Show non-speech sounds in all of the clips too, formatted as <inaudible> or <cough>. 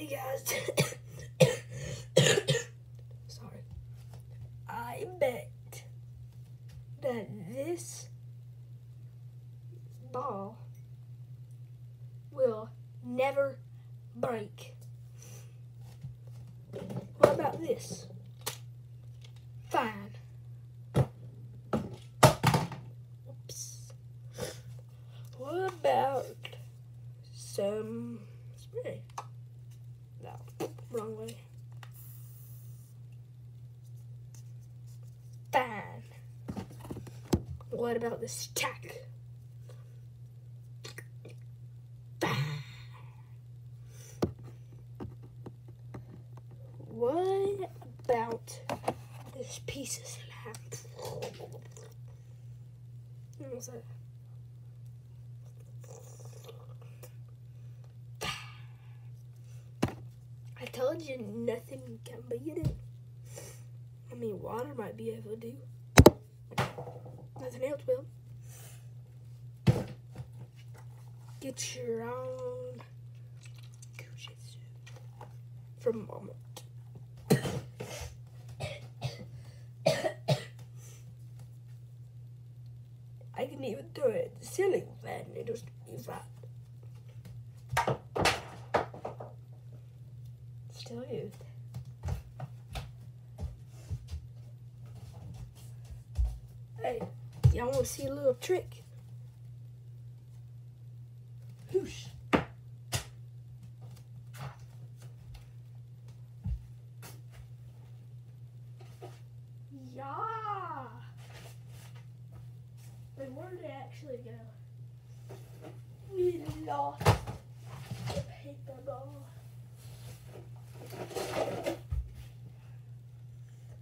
Hey guys. <coughs> Sorry. I bet that this ball will never break. What about this? Fine. Oops. What about some spray? No, wrong way. Fine. What about this tack? What about this piece of slab? What was that? You nothing can beat it. I mean, water might be able to do. Nothing else will. Get your own from Mama. I can even throw it the ceiling fan it'll still be Still. Hey, y'all want to see a little trick? Whoosh. Yeah. Wait, where did it actually go? We lost the paper ball.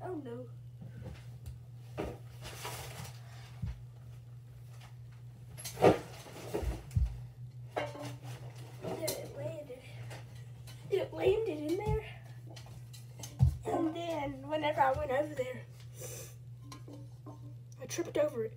Oh no. Yeah, it landed. It landed in there. And then whenever I went over there, I tripped over it.